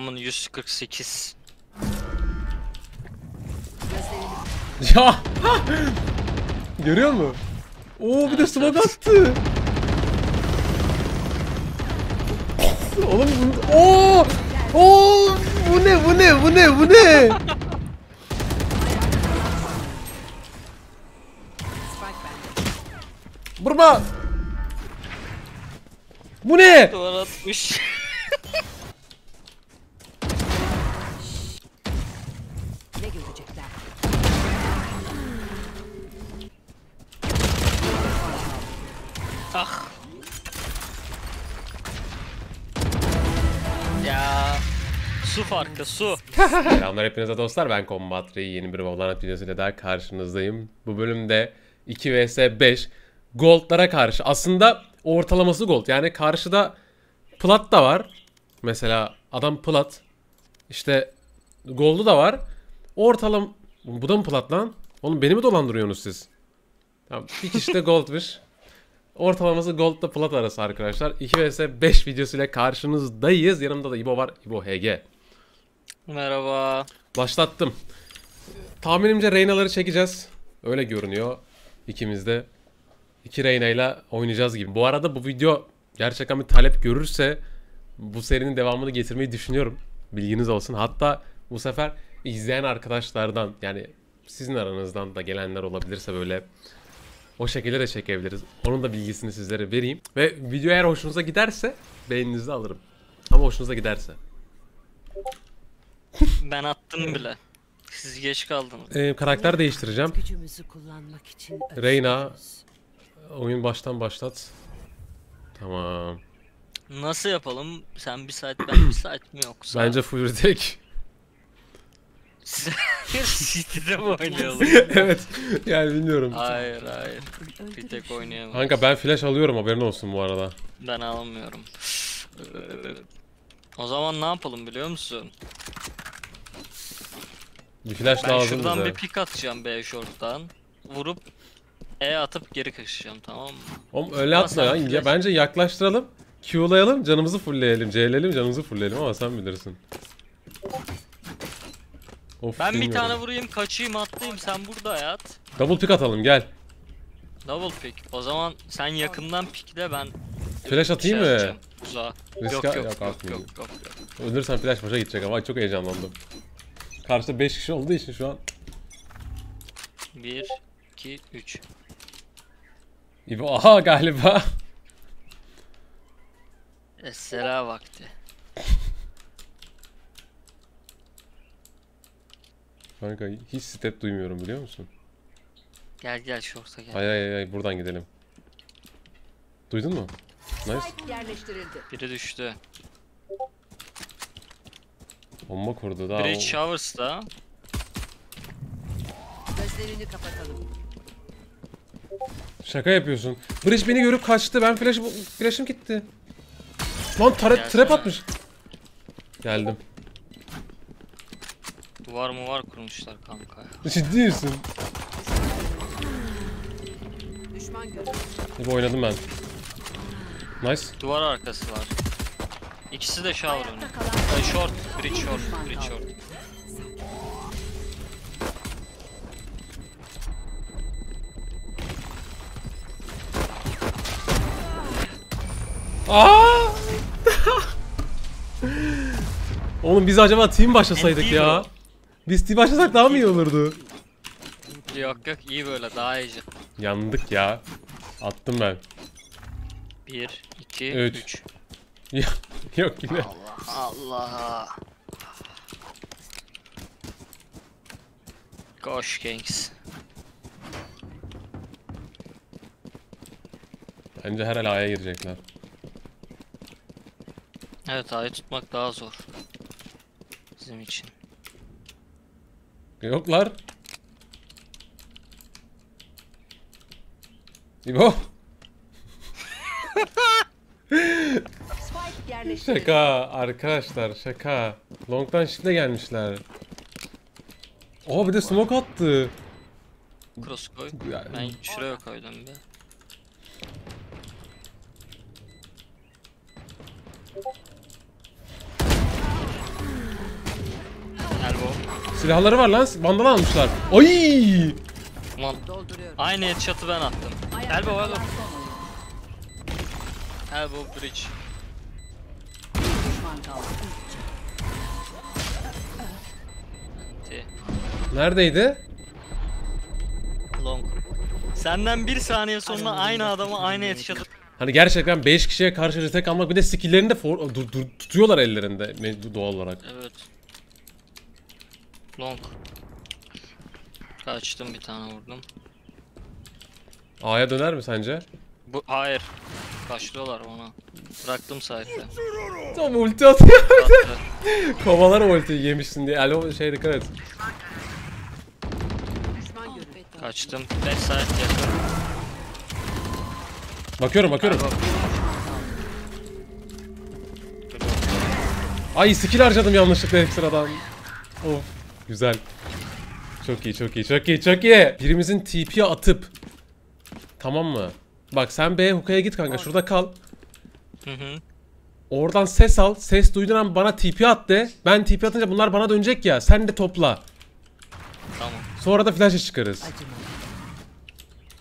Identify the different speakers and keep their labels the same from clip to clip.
Speaker 1: Aman 148.
Speaker 2: Ya! Görüyor musun? Oo bir de smoke attı. Oğlum bu... Oo! Oo! Bu ne bu ne bu ne bu ne? Vurma! Bu ne?
Speaker 1: Duvar atmış. Su farkı su.
Speaker 2: Selamlar hepinize dostlar ben Combat yeni bir Valorant videosuyla daha karşınızdayım. Bu bölümde 2 vs 5 Gold'lara karşı aslında ortalaması Gold yani karşıda Plat da var. Mesela adam Plat işte Gold'u da var. Ortalam bu da mı Plat lan? Oğlum beni mi dolandırıyorsunuz siz? Tamam, bir kişi de Gold'mış. Ortalaması Gold'la Plat arası arkadaşlar. 2 vs 5 videosuyla karşınızdayız. Yanımda da İbo var. İbo HG.
Speaker 1: Merhaba.
Speaker 2: Başlattım. Tahminimce Reyna'ları çekeceğiz. Öyle görünüyor. İkimiz de. İki Reyna ile oynayacağız gibi. Bu arada bu video gerçekten bir talep görürse bu serinin devamını getirmeyi düşünüyorum. Bilginiz olsun. Hatta bu sefer izleyen arkadaşlardan yani sizin aranızdan da gelenler olabilirse böyle o şekilde de çekebiliriz. Onun da bilgisini sizlere vereyim. Ve video eğer hoşunuza giderse beğeninizi alırım. Ama hoşunuza giderse.
Speaker 1: Ben attım bile. Siz geç kaldınız.
Speaker 2: Ee, karakter değiştireceğim.
Speaker 3: Gücümüzü kullanmak için
Speaker 2: Reyna. Oyun baştan başlat. Tamam.
Speaker 1: Nasıl yapalım? Sen bir saat ben bir saat mi yoksa?
Speaker 2: Bence full retake.
Speaker 1: City'de mi oynayalım?
Speaker 2: evet. Yani bilmiyorum.
Speaker 1: hayır hayır. Bir tek oynayamam.
Speaker 2: Kanka ben flash alıyorum haberin olsun bu arada.
Speaker 1: Ben alamıyorum. o zaman ne yapalım biliyor musun?
Speaker 2: Bir flash
Speaker 1: Ben
Speaker 2: lazım
Speaker 1: şuradan
Speaker 2: bize.
Speaker 1: bir pik atacağım B short'tan. Vurup E atıp geri kaçacağım tamam mı?
Speaker 2: Oğlum öyle
Speaker 1: Ama sen
Speaker 2: ya. ya. Bence yaklaştıralım. Q'layalım canımızı fullleyelim. C'leyelim canımızı fullleyelim ama sen bilirsin. Of,
Speaker 1: Ben bir tane vurayım kaçayım atlayayım sen burada yat.
Speaker 2: Double pick atalım gel.
Speaker 1: Double pick. O zaman sen yakından pikle ben
Speaker 2: Flash atayım
Speaker 1: şey
Speaker 2: mı?
Speaker 1: atacağım, Uzağa.
Speaker 2: Riske-
Speaker 1: Yok yok
Speaker 2: yok,
Speaker 1: yok yok, yok, yok.
Speaker 2: Ölürsen flash başa gidecek ama çok heyecanlandım. Karşıda 5 kişi olduğu için şu an.
Speaker 1: 1 2 3
Speaker 2: İbo aha galiba.
Speaker 1: Essela vakti.
Speaker 2: Kanka hiç step duymuyorum biliyor musun?
Speaker 1: Gel gel short'a gel.
Speaker 2: Ay ay ay buradan gidelim. Duydun mu? Nice.
Speaker 1: Biri düştü.
Speaker 2: Bomba kurdu daha.
Speaker 1: Bridge Showers'da.
Speaker 3: Gözlerini kapatalım.
Speaker 2: Şaka yapıyorsun. Bridge beni görüp kaçtı. Ben flash flash'ım gitti. Lan taret
Speaker 1: Gelsene.
Speaker 2: trap atmış. Geldim.
Speaker 1: Duvar mı var kurmuşlar kanka.
Speaker 2: Ciddi misin?
Speaker 3: Düşman görüldü.
Speaker 2: Gibi oynadım ben. Nice.
Speaker 1: Duvar arkası var. İkisi de shower önü. Ay short, bridge short, bridge short.
Speaker 2: Aa! Oğlum biz acaba team başlasaydık ya. Biz team başlasak daha mı iyi olurdu?
Speaker 1: Yok yok iyi böyle daha iyice.
Speaker 2: Yandık ya. Attım ben.
Speaker 1: 1 2
Speaker 2: Üç.
Speaker 1: 3.
Speaker 2: Yok yine.
Speaker 1: Allah. Gosh gangs.
Speaker 2: Bence her el A'ya girecekler.
Speaker 1: Evet A'yı tutmak daha zor. Bizim için.
Speaker 2: Yoklar. İbo.
Speaker 3: Spike yerleştirildi.
Speaker 2: Şaka arkadaşlar şaka. Long'dan şimdi gelmişler. Oha bir de smoke attı.
Speaker 1: Cross koy.
Speaker 2: Ya-
Speaker 1: Ben şuraya koydum bir.
Speaker 2: Silahları var lan. Vandal almışlar. Ay!
Speaker 1: Ulan aynı headshot'ı ben attım. Elbow elbow. Elbow bridge.
Speaker 3: Düşman kaldı.
Speaker 2: Neredeydi?
Speaker 1: Long. Senden bir saniye sonra aynı adamı aynı headshot'ı
Speaker 2: Hani gerçekten 5 kişiye karşı retake almak bir de skill'lerini de for- dur- dur- tutuyorlar ellerinde doğal olarak.
Speaker 1: Evet. Long. Kaçtım bir tane vurdum.
Speaker 2: A'ya döner mi sence?
Speaker 1: Bu hayır. Kaçlıyorlar ona. Bıraktım sahipte.
Speaker 2: Tam ulti atıyor. Kovalar ultiyi yemişsin diye. Alo şey dikkat et.
Speaker 1: Kaçtım. Backside yakın.
Speaker 2: Bakıyorum bakıyorum. Ay skill harcadım yanlışlıkla ekstradan. Of güzel. Çok iyi çok iyi çok iyi çok iyi. Birimizin TP'ye atıp. Tamam mı? Bak sen B hookaya git kanka şurada kal.
Speaker 1: Hı hı.
Speaker 2: Oradan ses al. Ses duyduğun an bana TP at de. Ben TP atınca bunlar bana dönecek ya. Sen de topla.
Speaker 1: Tamam.
Speaker 2: Sonra da flash'e çıkarız.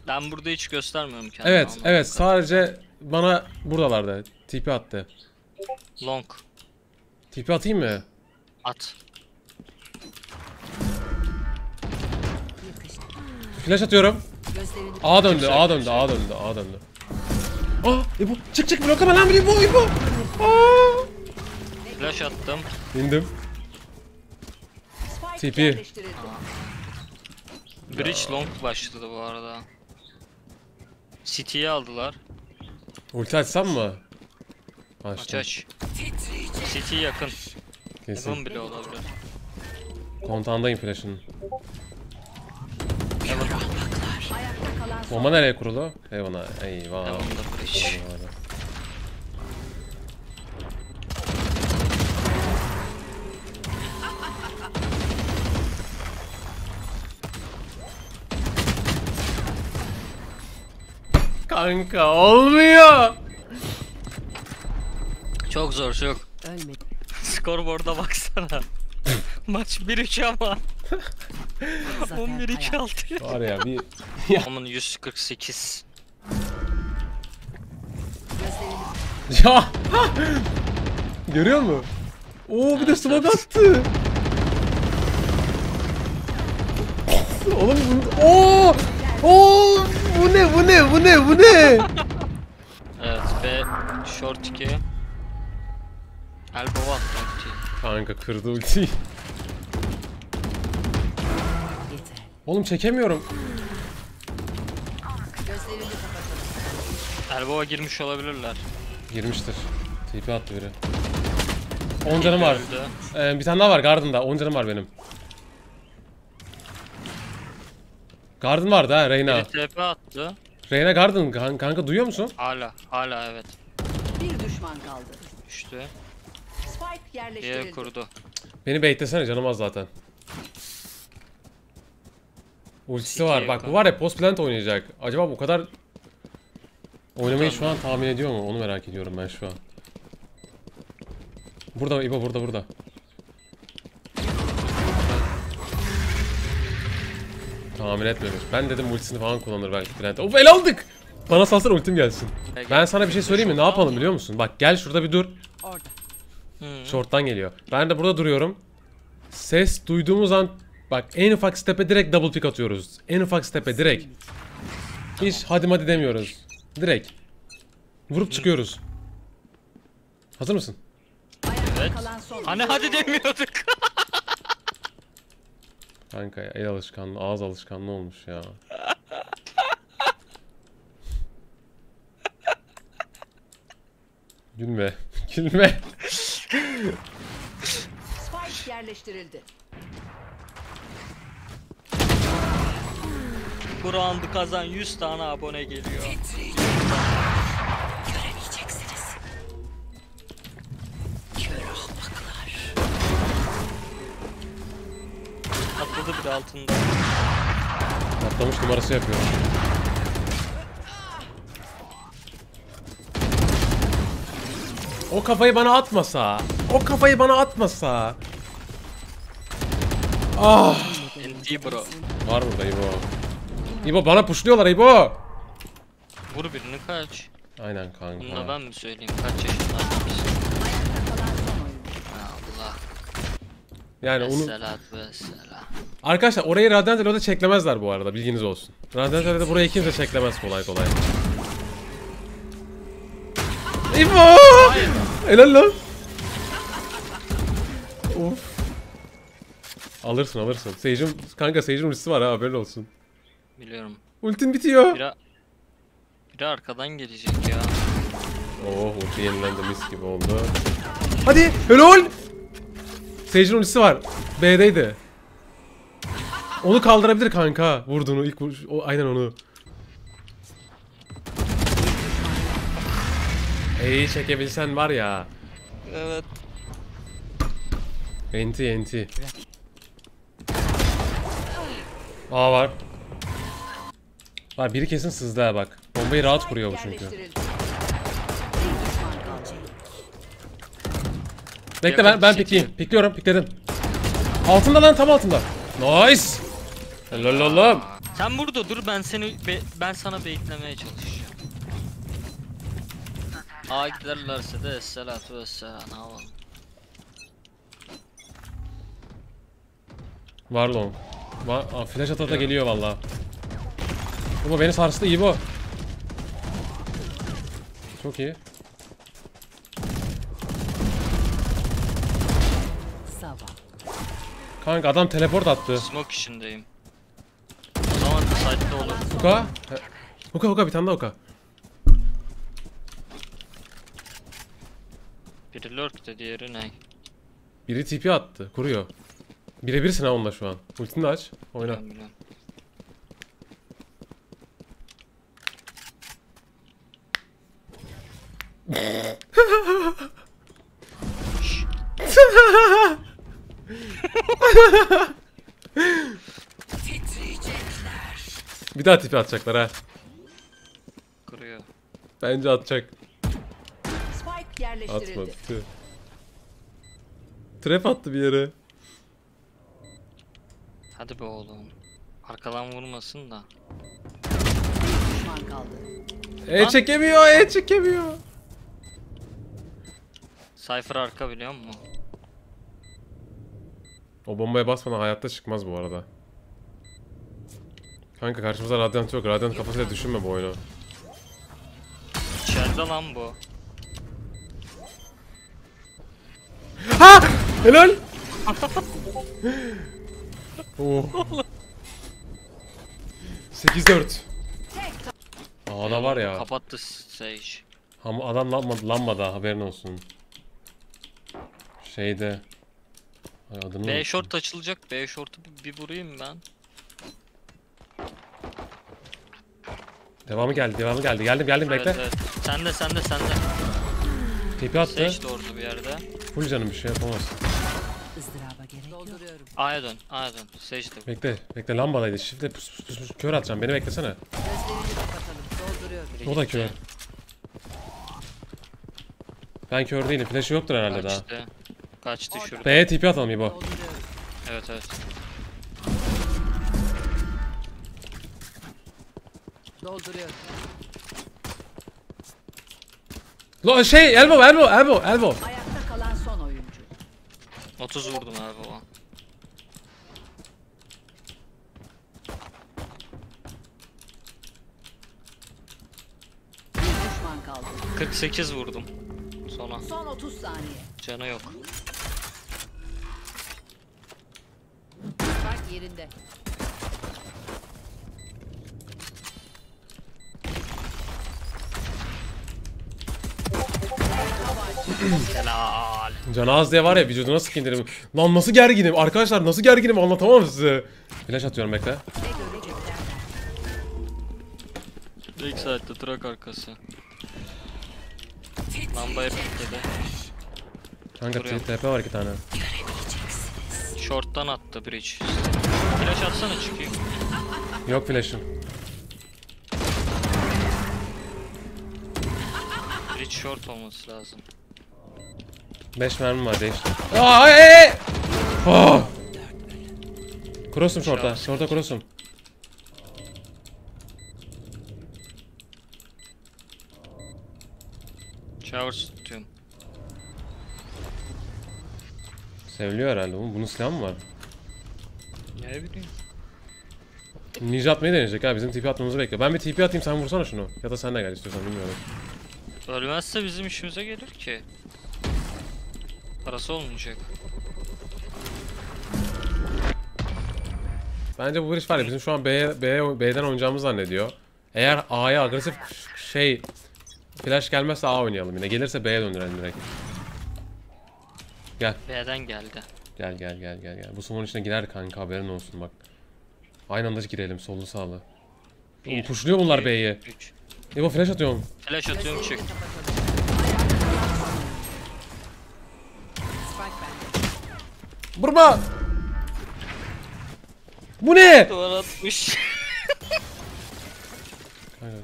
Speaker 1: Ben burada hiç göstermiyorum kendimi.
Speaker 2: Evet
Speaker 1: anladın
Speaker 2: evet sadece bana buradalarda TP attı.
Speaker 1: Long.
Speaker 2: TP atayım mı?
Speaker 1: At.
Speaker 2: Flash atıyorum. A döndü, A döndü. A döndü, A döndü. Aa, İbo çık çık bloklama lan İbo, İbo. Aa!
Speaker 1: Flash attım.
Speaker 2: İndim. TP.
Speaker 1: Bridge long başladı bu arada. City'yi aldılar.
Speaker 2: Ulti açsam mı?
Speaker 1: Aç
Speaker 2: Açtım.
Speaker 1: aç. City yakın.
Speaker 2: Kesin.
Speaker 1: Yakın bile olabilir.
Speaker 2: Kontağındayım flash'ın.
Speaker 1: Heaven.
Speaker 2: Bomba nereye kurulu? Eyvallah. Eyvah.
Speaker 1: Heaven'da bridge.
Speaker 2: Eyvallah. Kanka olmuyor.
Speaker 1: Çok zor çok.
Speaker 3: ölmedi.
Speaker 1: Scoreboard'a baksana. Maç 1-3 ama.
Speaker 3: Zafer
Speaker 1: 11-2
Speaker 3: hayat.
Speaker 1: 6.
Speaker 2: Var ya bir
Speaker 1: Onun 148.
Speaker 3: Gözlerini
Speaker 2: ya görüyor musun? Oo bir de smoke attı. Oğlum bu oo oo bu ne bu ne bu ne bu ne?
Speaker 1: Evet ve short 2. Elbow attı ultiyi.
Speaker 2: Kanka kırdı ultiyi. Oğlum çekemiyorum.
Speaker 1: Elbow'a girmiş olabilirler.
Speaker 2: Girmiştir. TP attı biri. 10 canım var. Ee, bir tane daha var Garden'da. 10 canım var benim. Garden vardı ha Reyna.
Speaker 1: Biri TP attı.
Speaker 2: Reyna Garden kan- kanka duyuyor musun?
Speaker 1: Hala. Hala evet.
Speaker 3: Bir düşman kaldı.
Speaker 1: Düştü.
Speaker 3: Spike yerleştirildi.
Speaker 1: kurudu.
Speaker 2: Beni baitlesene canım az zaten. Ultisi var. Bak bu var ya post plant oynayacak. Acaba bu kadar oynamayı şu an tahmin ediyor mu? Onu merak ediyorum ben şu an. Burada İbo burada burada. Tahmin etmemiş. Ben dedim ultisini falan kullanır belki plant. Of el aldık. Bana salsana ultim gelsin. Ben sana bir şey söyleyeyim mi? Ne yapalım biliyor musun? Bak gel şurada bir dur.
Speaker 3: Orada.
Speaker 1: Hı.
Speaker 2: Short'tan geliyor. Ben de burada duruyorum. Ses duyduğumuz an bak en ufak step'e direkt double pick atıyoruz. En ufak step'e direkt. Hiç hadi hadi demiyoruz. Direkt. Vurup çıkıyoruz. Hazır mısın?
Speaker 1: Evet. Hani hadi demiyorduk.
Speaker 2: Kanka ya, el alışkanlığı, ağız alışkanlığı olmuş ya. Gülme. Gülme.
Speaker 3: Spike yerleştirildi.
Speaker 1: Bu roundu kazan 100 tane abone geliyor. Atladı bir de altında.
Speaker 2: Atlamış numarası yapıyor. O kafayı bana atmasa. O kafayı bana atmasa. Ah.
Speaker 1: Bro.
Speaker 2: Var burada İbo. İbo bana puşluyorlar İbo.
Speaker 1: Vur birini kaç.
Speaker 2: Aynen kanka.
Speaker 1: ben mi söyleyeyim? Kaç yaşındaymışsın?
Speaker 3: Ayakta kalan son oyuncu.
Speaker 1: Allah.
Speaker 2: Yani onu... Arkadaşlar orayı Radiant Elo'da çeklemezler bu arada bilginiz olsun. Radiant Elo'da burayı kimse çeklemez kolay kolay. İbo! Helal lan. of. Alırsın alırsın. Sage'in kanka Sage'in ultisi var ha haberin olsun.
Speaker 1: Biliyorum.
Speaker 2: Ultin bitiyor.
Speaker 1: Biri, biri arkadan gelecek ya.
Speaker 2: Oh ulti yenilendi mis gibi oldu. Hadi helal. Sage'in ultisi var. B'deydi. Onu kaldırabilir kanka. Vurduğunu ilk vuruş. O, aynen onu. Ey çekebilsen var ya.
Speaker 1: Evet.
Speaker 2: Enti enti. Aa var. Var biri kesin sızdı ha bak. Bombayı rahat kuruyor bu çünkü. Bekle ben ben pikleyeyim. Pikliyorum pikledim. Altında lan tam altında. Nice. Helal oğlum.
Speaker 1: Sen burada dur ben seni be- ben sana beklemeye çalışacağım. A giderlerse de esselatu vesselam ne yapalım.
Speaker 2: Var long. Va Aa, flash ata da geliyor valla. Ama beni sarstı iyi bu. Çok iyi. Kanka adam teleport attı.
Speaker 1: Smoke işindeyim. O zaman site'de olur.
Speaker 2: Huka. Huka huka bir tane daha huka.
Speaker 1: Biri lurk'te diğeri ne?
Speaker 2: Biri TP attı. Kuruyor. Birebirsin ha onunla şu an. Ultini de aç. Oyna.
Speaker 1: Biliyorum, biliyorum.
Speaker 2: Bir daha TP atacaklar ha.
Speaker 1: Kuruyor.
Speaker 2: Bence atacak.
Speaker 3: Spike yerleştirildi.
Speaker 2: Atmadı. Tüh. Trap attı bir yere.
Speaker 1: Hadi be oğlum. Arkadan vurmasın da.
Speaker 3: Düşman kaldı.
Speaker 2: E çekemiyor, e çekemiyor.
Speaker 1: Cypher arka biliyor musun?
Speaker 2: O bombaya basmadan hayatta çıkmaz bu arada. Kanka karşımızda Radiant yok. Radiant kafasıyla düşünme bu oyunu.
Speaker 1: İçeride lan bu.
Speaker 2: Ha! Helal! oh. 8-4. A'da var ya.
Speaker 1: Kapattı Sage.
Speaker 2: Ama adam lanmadı, lanmadı haberin olsun. Şeyde. Ay adını
Speaker 1: B
Speaker 2: unuttum.
Speaker 1: short açılacak. B short'u bir- bir vurayım ben.
Speaker 2: Devamı geldi, devamı geldi. Geldim, geldim bekle.
Speaker 1: Evet, evet. Sen de sen de sen de.
Speaker 2: TP attı.
Speaker 1: Sage de orada bir yerde.
Speaker 2: Full canım bir şey yapamaz.
Speaker 3: ızdıraba gerek yok. Dolduruyorum.
Speaker 1: A'ya dön. A'ya dön. De.
Speaker 2: Bekle, bekle lambadaydı. Shift'le pus pus pus pus kör atacağım. Beni beklesene. O da kör. Ben kör değilim. Flash'ı yoktur herhalde daha.
Speaker 1: Kaçtı. Kaçtı şurada.
Speaker 2: B'ye TP atalım İbo.
Speaker 1: Evet evet.
Speaker 2: Lo şey elbow elbow elbow elbow.
Speaker 3: Ayakta kalan son oyuncu.
Speaker 1: 30 vurdum abi o.
Speaker 3: Bir düşman kaldı.
Speaker 1: 48 vurdum. Sona.
Speaker 3: Son 30 saniye.
Speaker 1: Canı yok.
Speaker 3: Spike yerinde.
Speaker 1: Helal.
Speaker 2: Canı az diye var ya vücuduna sık indirim. Lan nasıl gerginim arkadaşlar nasıl gerginim anlatamam size. Flash atıyorum bekle.
Speaker 3: Görecekler?
Speaker 1: Backside'de trak arkası. Lambaya pikledi.
Speaker 2: Kanka
Speaker 1: Vuruyorum.
Speaker 2: TP var iki tane.
Speaker 1: Short'tan attı bridge. Flash atsana çıkayım.
Speaker 2: Yok flash'ım.
Speaker 1: Bridge short olması lazım.
Speaker 2: 5 mermi var değiştir. Aa ee! Oh! Cross'um şorta.
Speaker 1: Shower
Speaker 2: Şorta cross'um.
Speaker 1: Showers tutuyorum.
Speaker 2: Seviliyor herhalde. Bunun silahı mı var?
Speaker 1: Ne bileyim.
Speaker 2: Ninja atmayı deneyecek ha. Bizim TP atmamızı bekliyor. Ben bir TP atayım sen vursana şunu. Ya da sen de gel istiyorsan bilmiyorum.
Speaker 1: Ölmezse bizim işimize gelir ki. Parası olmayacak.
Speaker 2: Bence bu Barış var ya bizim şu an B'ye, B'ye, B'den oynayacağımızı zannediyor. Eğer A'ya agresif şey flash gelmezse A oynayalım yine. Gelirse B'ye döndürelim direkt. Gel.
Speaker 1: B'den geldi.
Speaker 2: Gel gel gel gel gel. Bu sumonun içine girer kanka haberin olsun bak. Aynı anda girelim sollu sağlı.
Speaker 1: Bir,
Speaker 2: Kuşluyor bunlar B'yi. İbo flash atıyorum.
Speaker 1: Flash atıyorum çık.
Speaker 2: Vurma! Bu ne?
Speaker 1: Duvar atmış.
Speaker 2: Kanka,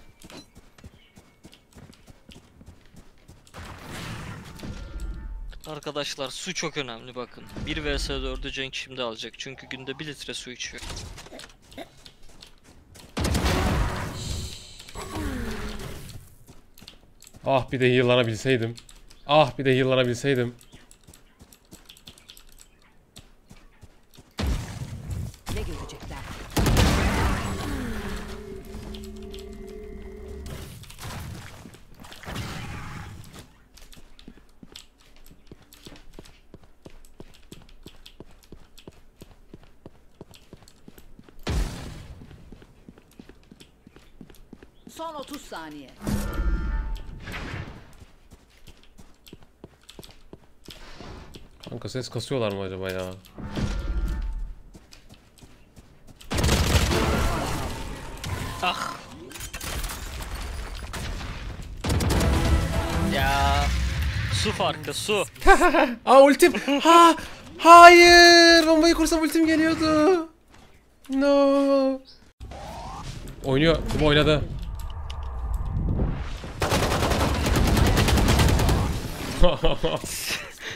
Speaker 1: Arkadaşlar su çok önemli bakın. 1 vs 4'ü Cenk şimdi alacak. Çünkü günde 1 litre su içiyor.
Speaker 2: Ah bir de heal'lanabilseydim. Ah bir de heal'lanabilseydim. Ses kasıyorlar mı acaba ya?
Speaker 1: Ah. Ya. Su farkı su.
Speaker 2: Aa ultim. Ha! Hayır! Bombayı kursam ultim geliyordu. No. Oynuyor. Bu oynadı.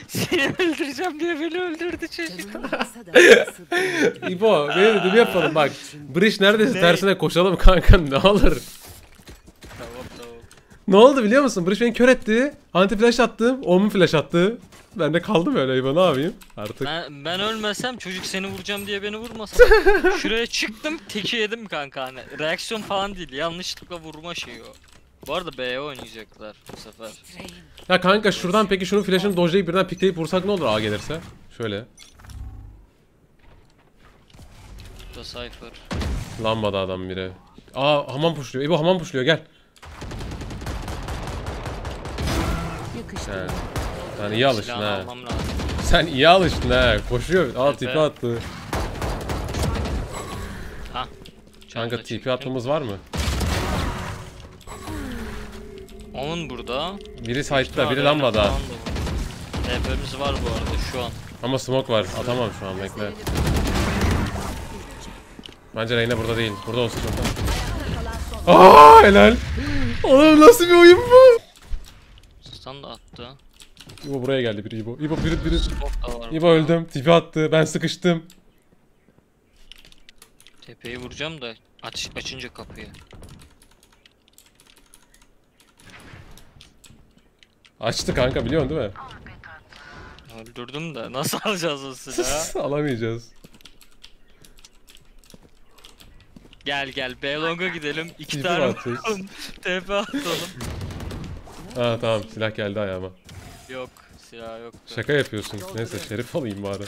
Speaker 1: Seni öldüreceğim diye beni öldürdü çocuk.
Speaker 2: İbo benim dediğimi yapalım bak. Bridge neredeyse tersine koşalım kanka ne olur.
Speaker 1: Tamam tamam.
Speaker 2: Ne oldu biliyor musun? Bridge beni kör etti. Anti flash attım. Omun flash attı. Ben de kaldım öyle İbo ne yapayım artık.
Speaker 1: Ben, ben ölmesem çocuk seni vuracağım diye beni vurmasa. Şuraya çıktım teki yedim kanka hani. Reaksiyon falan değil yanlışlıkla vurma şeyi o. Bu arada B'ye oynayacaklar bu sefer.
Speaker 2: Ya kanka şuradan peki şunun flash'ını dojlayıp birden pikleyip vursak ne olur A gelirse? Şöyle.
Speaker 1: Da Cypher.
Speaker 2: Lambada adam biri. Aa hamam puşluyor. İbo hamam puşluyor gel.
Speaker 3: Yakıştı.
Speaker 2: He. Sen iyi alıştın
Speaker 1: Silahını
Speaker 2: ha.
Speaker 1: almam lazım.
Speaker 2: Sen iyi alıştın ha. Koşuyor. Al
Speaker 1: Tepe.
Speaker 2: tipi attı.
Speaker 1: Ha.
Speaker 2: Kanka tipi attığımız var mı?
Speaker 1: Onun burada.
Speaker 2: Biri side'da, biri lambada.
Speaker 1: TP'miz var bu arada şu an.
Speaker 2: Ama smoke var. Atamam şu an bekle. Bence Reyna burada değil. Burada olsa çok Aa helal. Oğlum nasıl bir oyun bu?
Speaker 1: Stun da attı.
Speaker 2: İbo buraya geldi biri İbo. İbo biri biri. İbo öldüm. Tipi attı. Ben sıkıştım.
Speaker 1: Tepeyi vuracağım da aç, açınca kapıyı.
Speaker 2: Açtı kanka biliyorsun değil mi?
Speaker 1: Öldürdüm de nasıl alacağız o silahı?
Speaker 2: Alamayacağız.
Speaker 1: gel gel B long'a gidelim. İki tane
Speaker 2: atıyoruz.
Speaker 1: vuralım. TP atalım.
Speaker 2: Ha tamam silah geldi ayağıma.
Speaker 1: Yok silah yoktu.
Speaker 2: Şaka yapıyorsun. Neyse şerif alayım bari.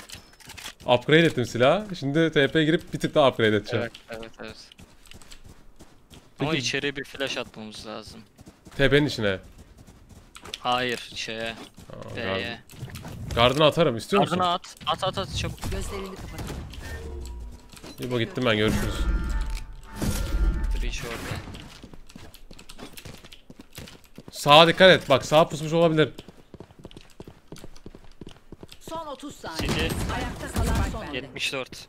Speaker 2: Upgrade ettim silahı. Şimdi TP girip bir tık daha upgrade edeceğim.
Speaker 1: Evet evet evet. Ama
Speaker 2: Peki-
Speaker 1: içeriye bir flash atmamız lazım.
Speaker 2: TP'nin içine.
Speaker 1: Hayır şeye
Speaker 2: Aa,
Speaker 1: B'ye.
Speaker 2: gard- Gardını atarım istiyor musun?
Speaker 1: Ardına at. At at at çabuk.
Speaker 3: Gözlerini kapat.
Speaker 2: İbo gittim ben görüşürüz.
Speaker 1: Breach orada.
Speaker 2: Sağa dikkat et. Bak sağa pusmuş olabilir.
Speaker 3: Son 30 saniye. Ayakta kalan son oyuncu.
Speaker 1: 74.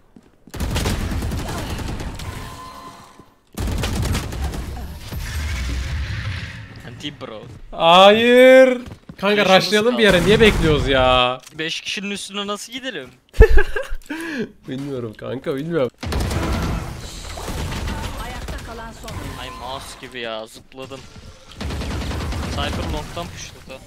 Speaker 1: Anti bro.
Speaker 2: Hayır. Kanka
Speaker 1: Yaşımız
Speaker 2: rushlayalım bir yere. Niye bekliyoruz ya?
Speaker 1: 5 kişinin üstüne nasıl gidelim?
Speaker 2: bilmiyorum kanka bilmiyorum.
Speaker 3: Ayakta kalan son.
Speaker 1: Ay mouse gibi ya zıpladım. Cypher long'dan pushladı.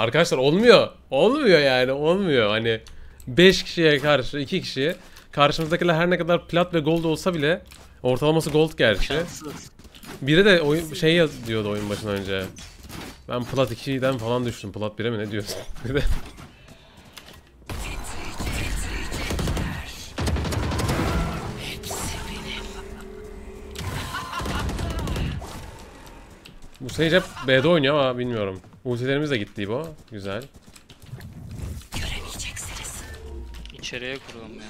Speaker 2: Arkadaşlar olmuyor. Olmuyor yani olmuyor. Hani 5 kişiye karşı 2 kişi. Karşımızdakiler her ne kadar plat ve gold olsa bile ortalaması gold gerçi. Biri de oyun, şey yaz diyordu oyun başından önce. Ben plat 2'den falan düştüm. Plat 1'e mi ne diyorsun? Bu Sage hep B'de oynuyor ama bilmiyorum. Ultilerimiz de gitti bu. Güzel.
Speaker 1: İçeriye kuruyorum ya.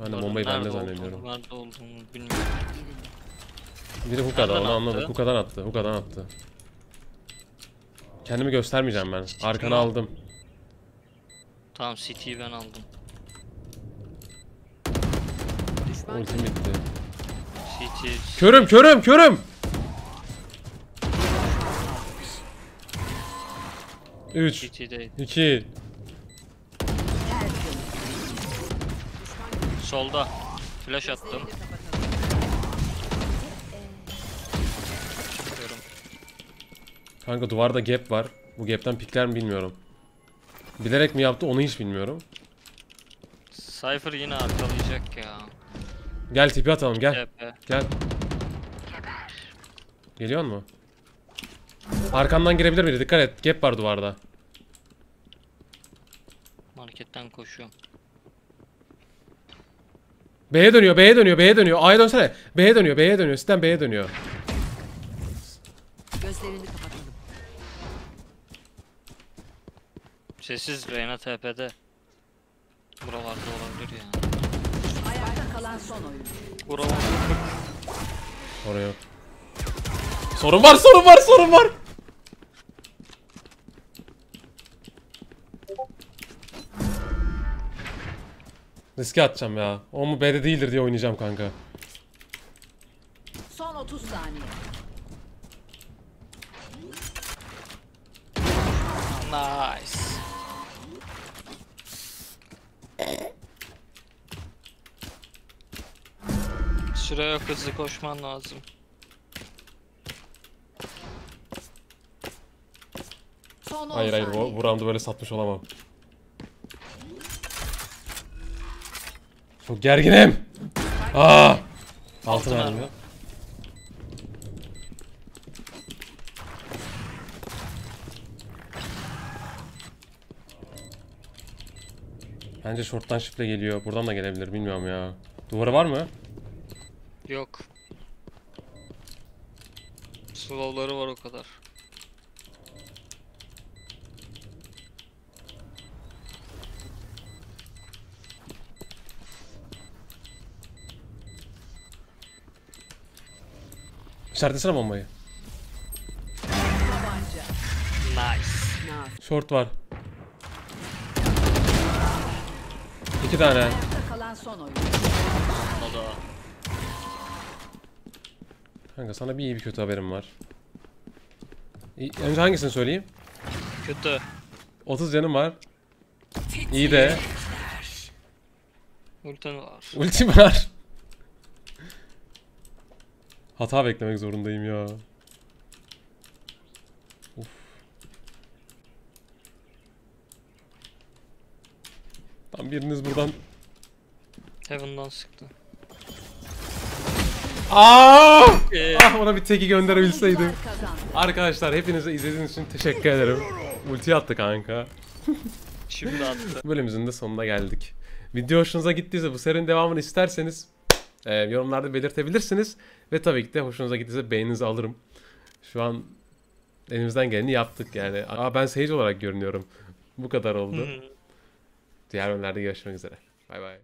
Speaker 2: Ben de bombayı ben de zannediyorum.
Speaker 1: Nerede olduğunu bilmiyorum.
Speaker 2: Biri
Speaker 1: Nereden
Speaker 2: onu anladık.
Speaker 1: attı?
Speaker 2: Hookah'dan attı. Hookah'dan attı. Kendimi göstermeyeceğim ben. Arkanı aldım.
Speaker 1: Tamam CT'yi ben aldım.
Speaker 2: Ultim bitti.
Speaker 1: CT
Speaker 2: Körüm körüm körüm. 3
Speaker 1: CT'deydi.
Speaker 2: 2
Speaker 1: Solda. Flash attım.
Speaker 2: Kanka duvarda gap var. Bu gap'ten pikler mi bilmiyorum. Bilerek mi yaptı onu hiç bilmiyorum.
Speaker 1: Cypher yine arkalayacak ya.
Speaker 2: Gel tipi atalım gel. Gel. Geliyor mu? Arkamdan girebilir biri dikkat et. Gap var duvarda.
Speaker 1: Marketten koşuyorum.
Speaker 2: B'ye dönüyor, B'ye dönüyor, B'ye dönüyor. A'ya dönsene. B'ye dönüyor, B'ye dönüyor. Sistem B'ye dönüyor.
Speaker 3: gözlerini kapatalım.
Speaker 1: Sessiz Reyna TP'de. Buralarda olabilir ya.
Speaker 3: Ayakta kalan son oyuncu.
Speaker 1: Buralarda.
Speaker 2: Oraya. Sorun var, sorun var, sorun var. Riske atacağım ya. O mu B'de değildir diye oynayacağım kanka.
Speaker 3: Son 30 saniye.
Speaker 1: Nice. Süre yok hızlı koşman lazım.
Speaker 3: Son 10
Speaker 2: Hayır hayır bu, bu roundu böyle satmış olamam. Çok gerginim. Aa! Altın
Speaker 1: Altın
Speaker 2: ya. Bence short'tan şifle geliyor. Buradan da gelebilir bilmiyorum ya. Duvarı var mı?
Speaker 1: Yok. Slow'ları var o kadar.
Speaker 2: İşaretlesene bombayı.
Speaker 1: Nice.
Speaker 2: Short var. İki tane.
Speaker 3: Kalan son oyuncu.
Speaker 1: O da.
Speaker 2: Kanka sana bir iyi bir kötü haberim var. İyi- Önce hangisini söyleyeyim?
Speaker 1: Kötü.
Speaker 2: 30 canım var. İyi de.
Speaker 1: Ultin var.
Speaker 2: Ultim var. Hata beklemek zorundayım ya. Uf. Tam biriniz buradan.
Speaker 1: Heaven'dan sıktı.
Speaker 2: Aa!
Speaker 1: Ee,
Speaker 2: Ah ona bir teki gönderebilseydim. Arkadaşlar hepinize izlediğiniz için teşekkür ederim. Ulti attı kanka.
Speaker 1: şimdi attı.
Speaker 2: Bölümümüzün de sonuna geldik. Video hoşunuza gittiyse bu serinin devamını isterseniz e, yorumlarda belirtebilirsiniz. Ve tabii ki de hoşunuza gittiyse beğeninizi alırım. Şu an elimizden geleni yaptık yani. Aa, ben Sage olarak görünüyorum. Bu kadar oldu. Diğer bölümlerde görüşmek üzere. Bay bay.